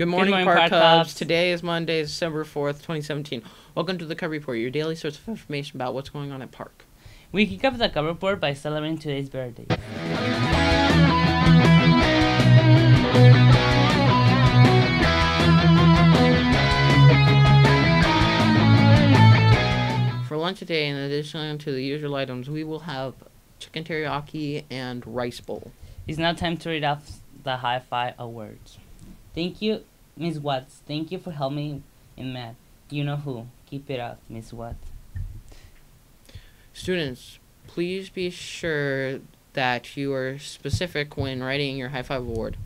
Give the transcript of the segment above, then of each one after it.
Good morning, morning, Park, Park Cubs. Cubs. Today is Monday, December 4th, 2017. Welcome to the Cub Report, your daily source of information about what's going on at Park. We kick off the Cub Report by celebrating today's birthday. For lunch today, in addition to the usual items, we will have chicken teriyaki and rice bowl. It's now time to read off the high five awards. Thank you, Miss Watts. Thank you for helping me in math. You know who. Keep it up, Miss Watts. Students, please be sure that you are specific when writing your high five award.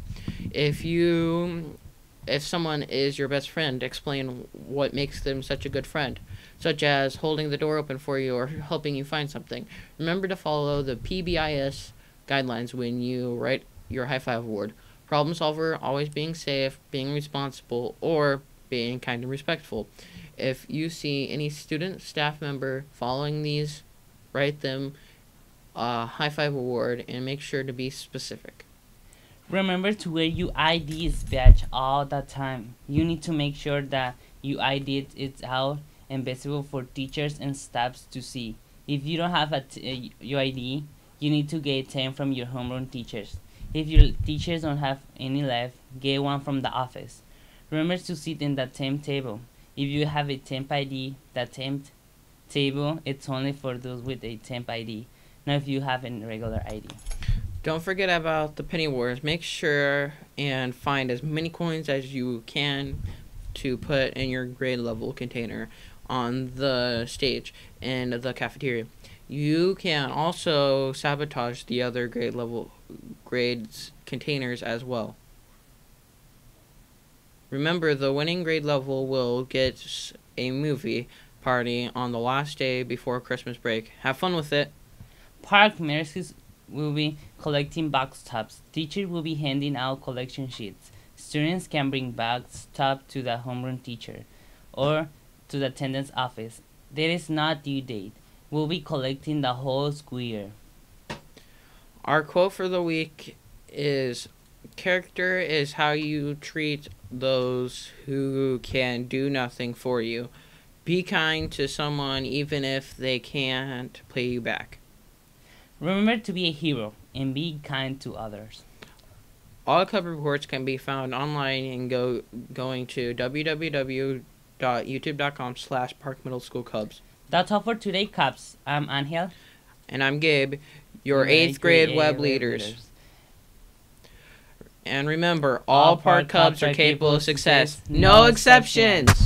If you if someone is your best friend, explain what makes them such a good friend, such as holding the door open for you or helping you find something. Remember to follow the PBIS guidelines when you write your high five award. Problem solver, always being safe, being responsible, or being kind and respectful. If you see any student, staff member following these, write them a high five award and make sure to be specific. Remember to wear your ID's badge all the time. You need to make sure that your ID is out and visible for teachers and staffs to see. If you don't have a t- uh, your ID, you need to get 10 from your homeroom teachers. If your teachers don't have any left, get one from the office. Remember to sit in the temp table. If you have a temp ID, the temp table it's only for those with a temp ID. Not if you have a regular ID. Don't forget about the penny wars. Make sure and find as many coins as you can to put in your grade level container on the stage in the cafeteria. You can also sabotage the other grade level grades containers as well. Remember, the winning grade level will get a movie party on the last day before Christmas break. Have fun with it. Park nurses will be collecting box tops. Teachers will be handing out collection sheets. Students can bring box top to the homeroom teacher or to the attendance office. There is not due date. We'll be collecting the whole school year. Our quote for the week is character is how you treat those who can do nothing for you. Be kind to someone even if they can't pay you back. Remember to be a hero and be kind to others. All Cub reports can be found online and go going to www.youtube.com slash park middle school cubs. That's all for today, Cubs. I'm Angel. And I'm Gabe, your eighth grade web leaders. And remember, all, All Park Cubs Cubs are capable of success. no exceptions.